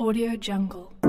Audio Jungle.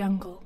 Jungle.